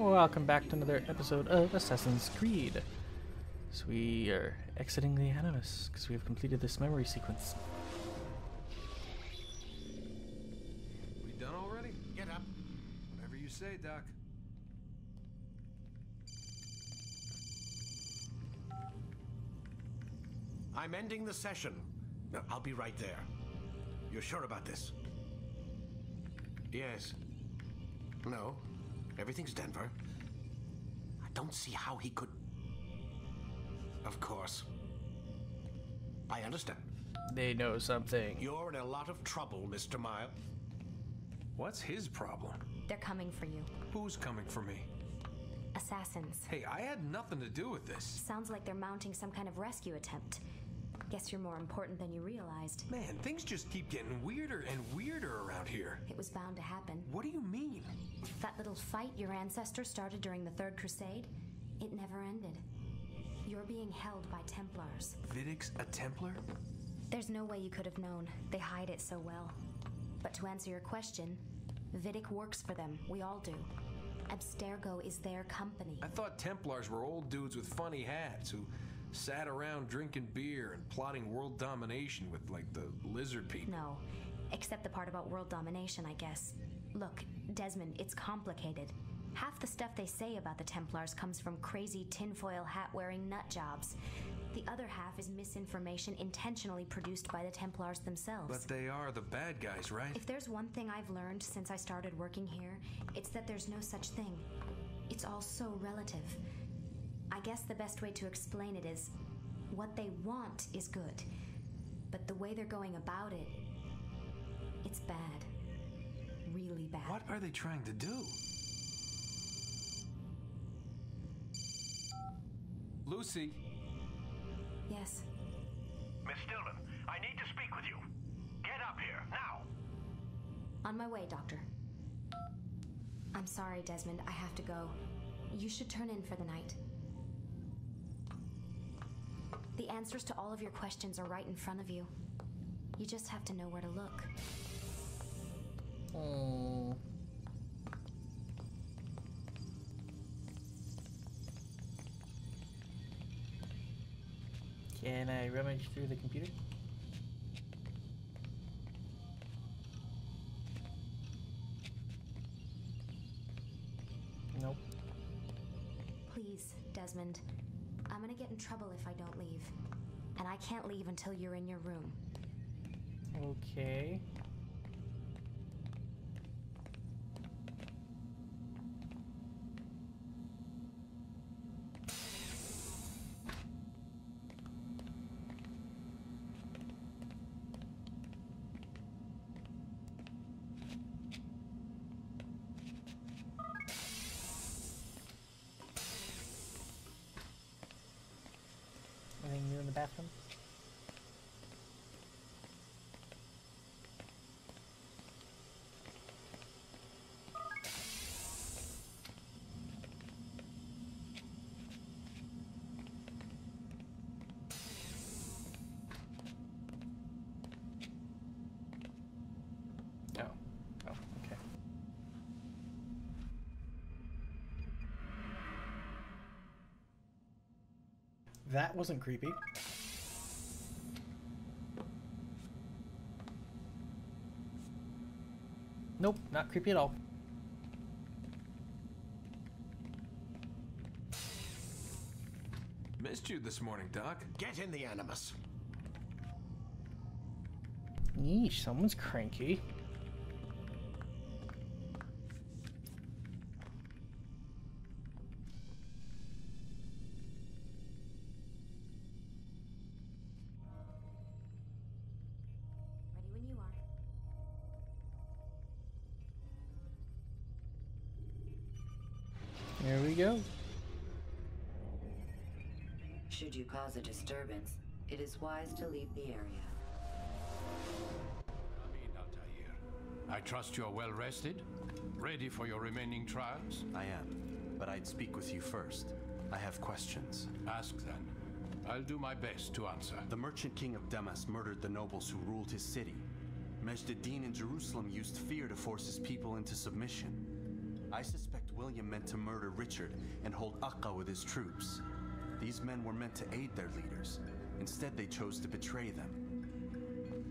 Welcome back to another episode of Assassin's Creed. So we are exiting the Animus because we have completed this memory sequence. We done already? Get up. Whatever you say, Doc. I'm ending the session. I'll be right there. You're sure about this? Yes. No. Everything's Denver. I don't see how he could. Of course. I understand. They know something. You're in a lot of trouble, Mr. Miles. What's his problem? They're coming for you. Who's coming for me? Assassins. Hey, I had nothing to do with this. Sounds like they're mounting some kind of rescue attempt. Guess you're more important than you realized. Man, things just keep getting weirder and weirder around here. It was bound to happen. What do you mean? That little fight your ancestors started during the Third Crusade, it never ended. You're being held by Templars. Vidic's a Templar? There's no way you could have known. They hide it so well. But to answer your question, Vidic works for them. We all do. Abstergo is their company. I thought Templars were old dudes with funny hats who sat around drinking beer and plotting world domination with, like, the lizard people. No, except the part about world domination, I guess. Look, Desmond, it's complicated. Half the stuff they say about the Templars comes from crazy tinfoil hat wearing nut jobs. The other half is misinformation intentionally produced by the Templars themselves. But they are the bad guys, right? If there's one thing I've learned since I started working here, it's that there's no such thing. It's all so relative. I guess the best way to explain it is what they want is good, but the way they're going about it, it's bad. Really bad. What are they trying to do? Lucy, Yes. Miss Stillman, I need to speak with you. Get up here, now! On my way, Doctor. I'm sorry, Desmond. I have to go. You should turn in for the night. The answers to all of your questions are right in front of you. You just have to know where to look. Oh. Can I rummage through the computer? Nope. Please, Desmond. I'm gonna get in trouble if I don't leave. And I can't leave until you're in your room. Okay. Anything new in the bathroom? Oh. Oh, okay. That wasn't creepy. Nope, not creepy at all. missed you this morning, Doc. Get in the Animus. Yeesh, someone's cranky. There we go. Should you cause a disturbance, it is wise to leave the area. Come in, Altair. I trust you're well rested? Ready for your remaining trials? I am, but I'd speak with you first. I have questions. Ask then. I'll do my best to answer. The merchant king of Damas murdered the nobles who ruled his city. Majd-Addin in Jerusalem used fear to force his people into submission. I suspect William meant to murder Richard and hold Akka with his troops. These men were meant to aid their leaders. Instead, they chose to betray them.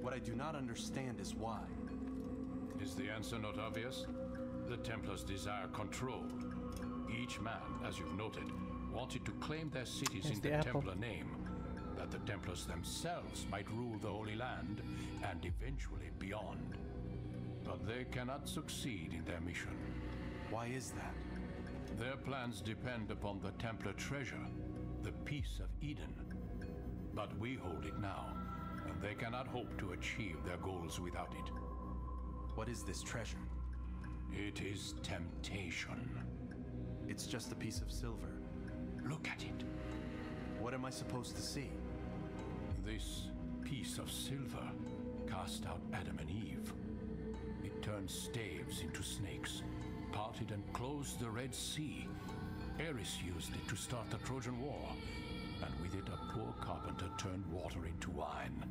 What I do not understand is why. Is the answer not obvious? The Templars desire control. Each man, as you've noted, wanted to claim their cities Here's in the the. Templar name, that the Templars themselves might rule the Holy Land and eventually beyond. But they cannot succeed in their mission. Why is that? Their plans depend upon the Templar treasure, the Piece of Eden. But we hold it now, and they cannot hope to achieve their goals without it. What is this treasure? It is temptation. It's just a piece of silver. Look at it. What am I supposed to see? This piece of silver cast out Adam and Eve. It turned staves into snakes, parted and closed the Red Sea. Eris used it to start the Trojan War, and with it a poor carpenter turned water into wine.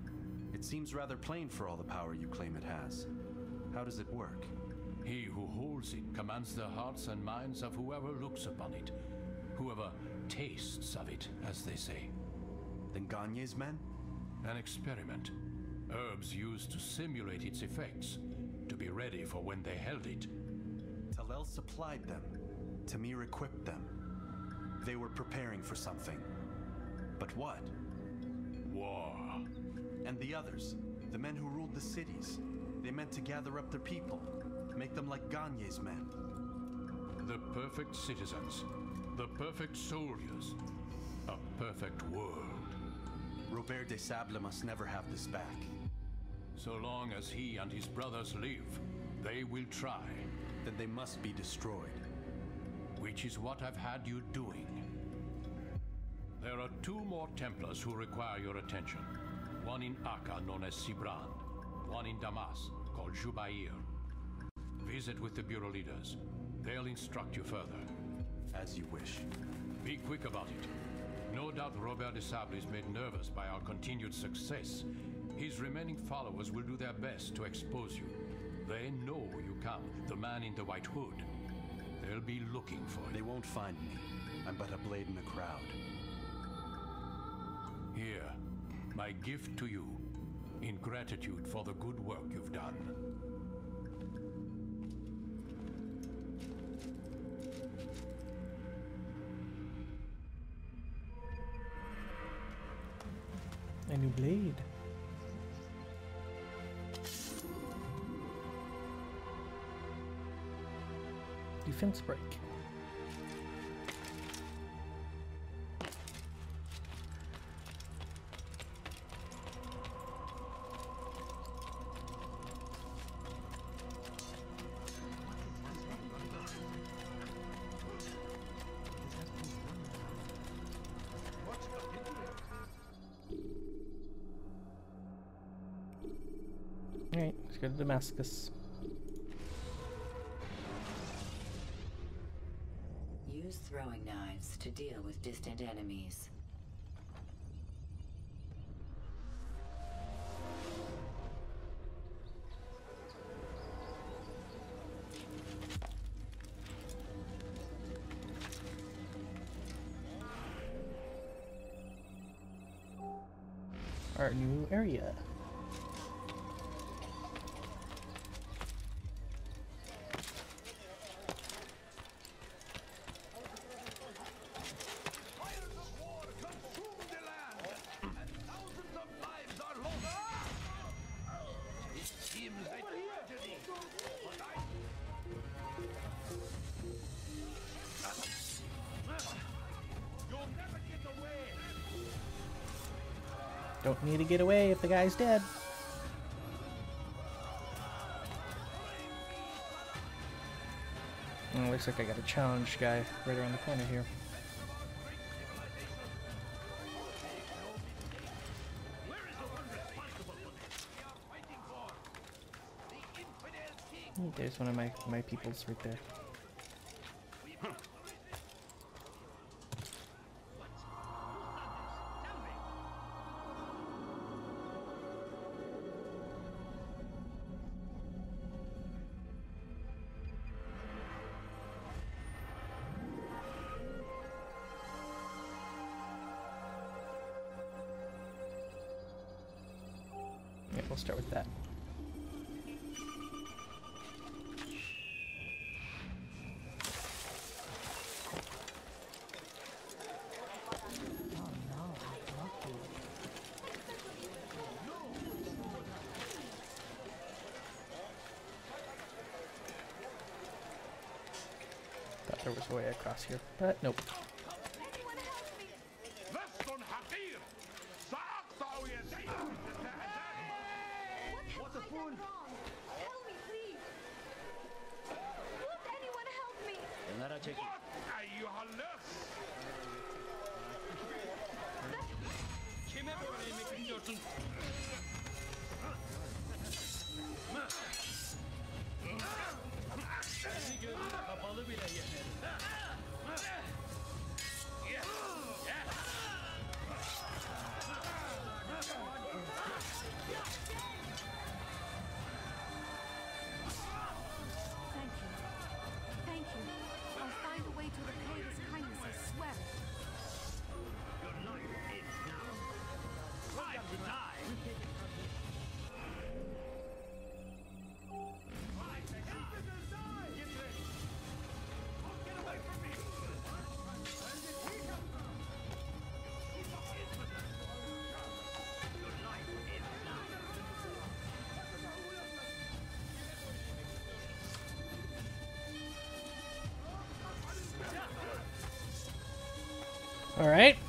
It seems rather plain for all the power you claim it has. How does it work? He who holds it commands the hearts and minds of whoever looks upon it, whoever tastes of it, as they say. Then Garnier's men? An experiment. Herbs used to simulate its effects, to be ready for when they held it. Supplied them. Tamir equipped them. They were preparing for something. But what? War. And the others, the men who ruled the cities, they meant to gather up their people, make them like Garnier's men. The perfect citizens. The perfect soldiers. A perfect world. Robert de Sable must never have this back. So long as he and his brothers live, they will try. Then they must be destroyed. Which is what I've had you doing. There are two more Templars who require your attention. One in Akka, known as Sibrand. One in Damas, called Jubair. Visit with the Bureau leaders. They'll instruct you further. As you wish. Be quick about it. No doubt Robert de Sable is made nervous by our continued success. His remaining followers will do their best to expose you. They know you come, the man in the white hood. They'll be looking for you. They won't find me. I'm but a blade in the crowd. Here, my gift to you, in gratitude for the good work you've done. A new blade. Defense break. Alright, let's go to Damascus. Use throwing knives to deal with distant enemies. Don't need to get away if the guy's dead. Oh, looks like I got a challenge guy right around the corner here. There's one of my, my peoples right there. We'll start with that. Oh, Thought there was a way across here, but nope. All right.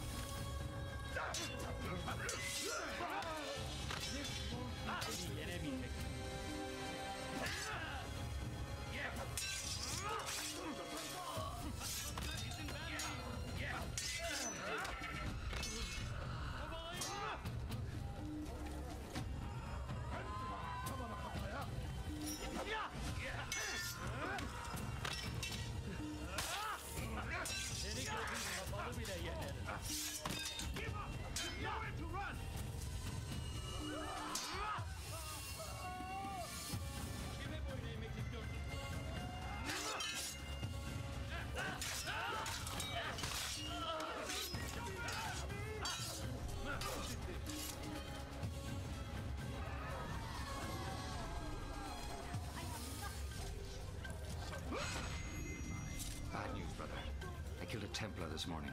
Templar this morning.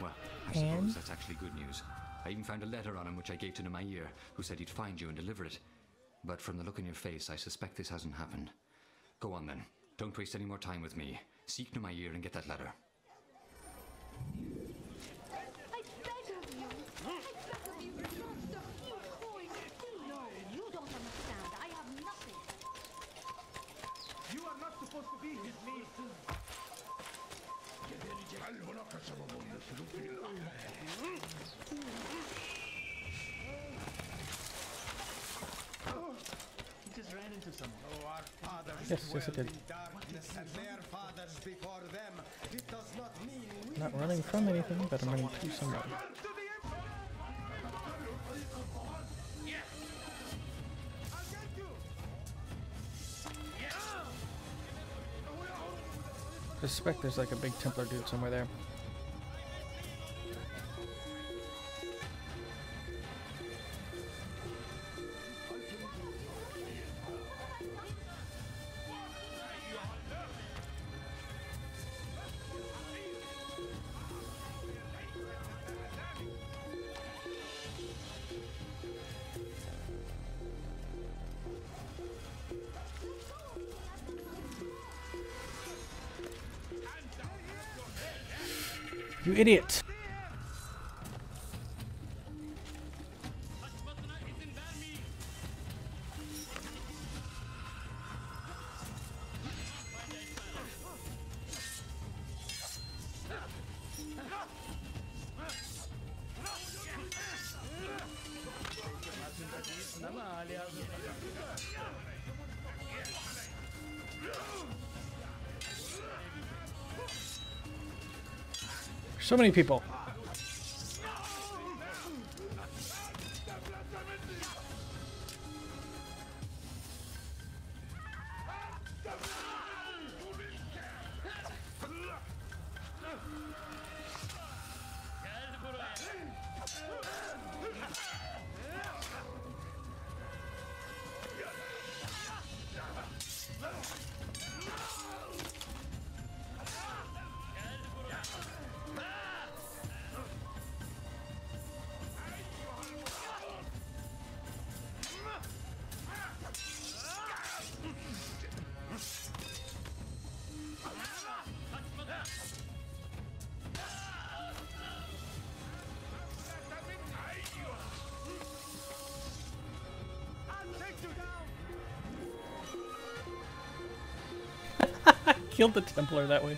Well, I And? suppose that's actually good news. I even found a letter on him which I gave to Namair, who said he'd find you and deliver it. But from the look on your face, I suspect this hasn't happened. Go on then. Don't waste any more time with me. Seek Namair and get that letter. I beg of you. I beg of you. Just a few coins. No, you don't understand. I have nothing. You are not supposed to be with me. He just ran into someone. Oh, our fathers Yes, yes, it did. not running from anything, but I'm running to somebody. I suspect there's like a big Templar dude somewhere there. Idiot! So many people. Killed the Templar that way.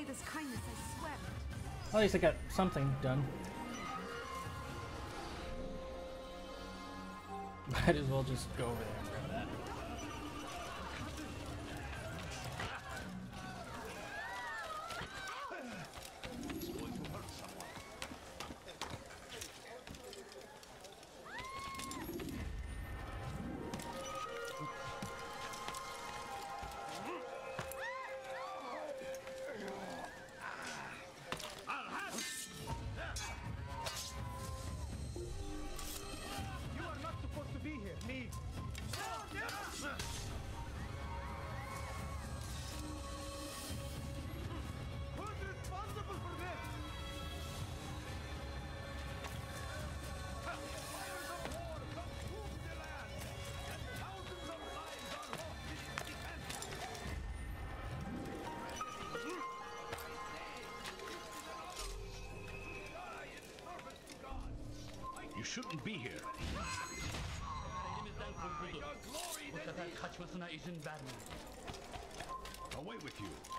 Repay this kindness, I swear. At least I got something done. Might as well just go over there shouldn't be here. Elimizden kurtuldu. Bu sefer kaçmasına izin vermeyin. Away with you.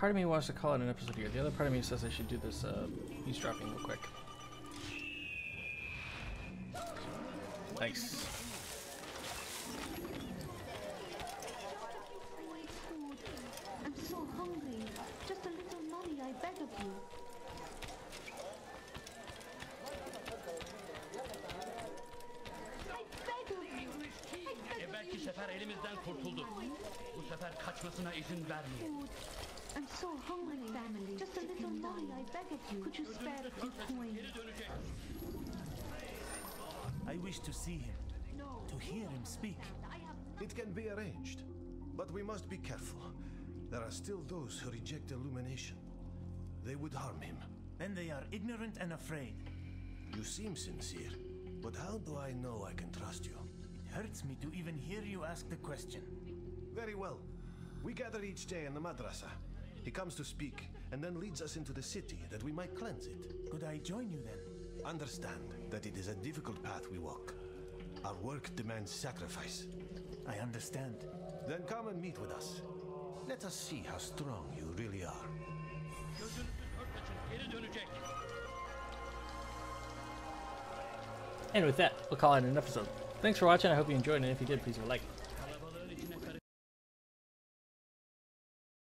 Part of me wants to call it an episode here. The other part of me says I should do this uh, eavesdropping real quick. Nice. Wait, food. I'm so hungry. Just a little money, I beg of you. I beg of you. I beg of Evvelki you. sefer elimizden kurtuldu. Bu sefer kaçmasına izin vermeyin. Food. I'm so hungry. family. Just a little money, I beg of you. Could you spare a few coins? I wish to see him, to hear him speak. It can be arranged, but we must be careful. There are still those who reject illumination. They would harm him. Then they are ignorant and afraid. You seem sincere, but how do I know I can trust you? It Hurts me to even hear you ask the question. Very well. We gather each day in the madrasa. He comes to speak and then leads us into the city that we might cleanse it. Could I join you then? Understand that it is a difficult path we walk. Our work demands sacrifice. I understand. Then come and meet with us. Let us see how strong you really are. Gözünüzü dört açın, geri dönecek. And with that, we'll call it an episode. Thanks for watching. I hope you enjoyed, and if you did, please leave a like.